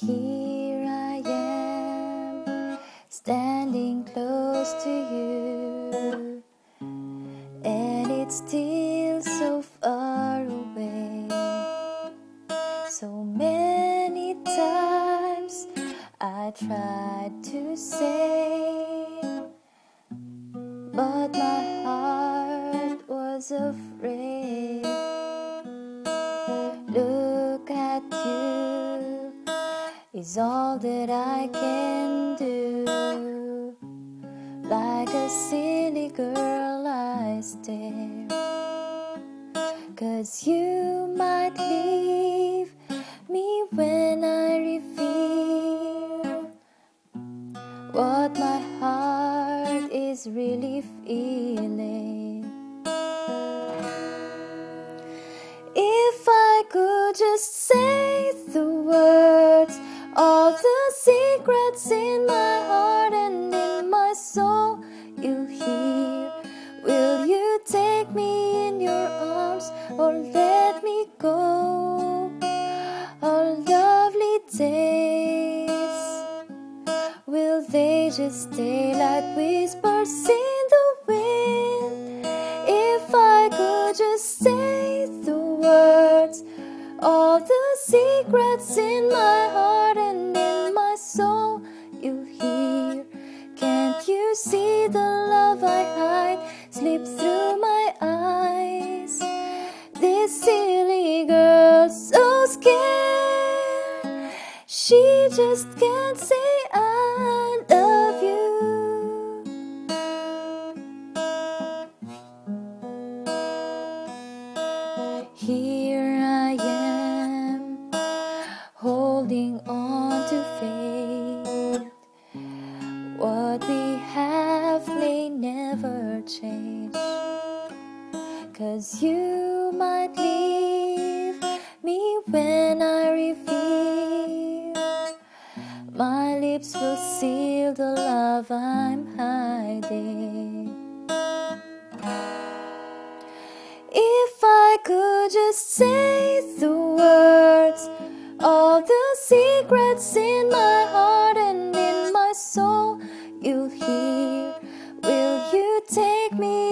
Here I am, standing close to you, and it's still so far away. So many times I tried to say, but my heart was afraid. Is all that I can do. Like a silly girl, I stare. Cause you might leave me when I reveal what my heart is really feeling. If I could just secrets in my heart and in my soul, you hear. Will you take me in your arms or let me go? Our lovely days, will they just stay like whispers in the wind? If I could just say the words, all the secrets in my see the love I hide slip through my eyes? This silly girl, so scared, she just can't say I love you. Here I am, holding on to faith. Cause you might leave me when I reveal. My lips will seal the love I'm hiding. If I could just say the words, all the secrets in my heart and in my soul, you'll hear. Will you take me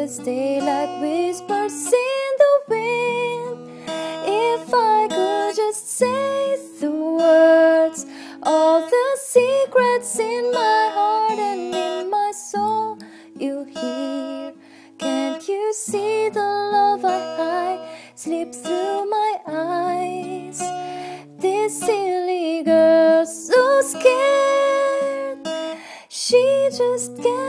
just stay like whispers in the wind? If I could just say the words, all the secrets in my heart and in my soul, you hear. Can't you see the love I hide slip through my eyes? This silly girl, so scared, she just can't.